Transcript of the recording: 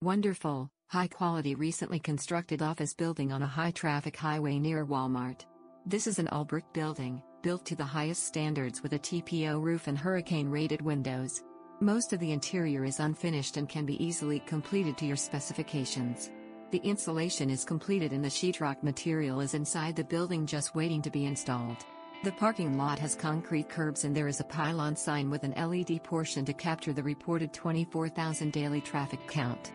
Wonderful, high-quality recently constructed office building on a high-traffic highway near Walmart. This is an all-brick building, built to the highest standards with a TPO roof and hurricane-rated windows. Most of the interior is unfinished and can be easily completed to your specifications. The insulation is completed and the sheetrock material is inside the building just waiting to be installed. The parking lot has concrete curbs and there is a pylon sign with an LED portion to capture the reported 24,000 daily traffic count.